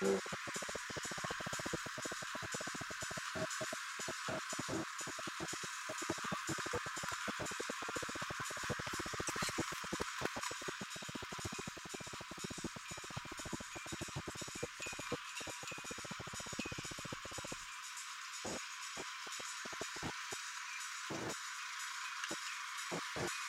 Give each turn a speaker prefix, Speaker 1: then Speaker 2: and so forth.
Speaker 1: うん you.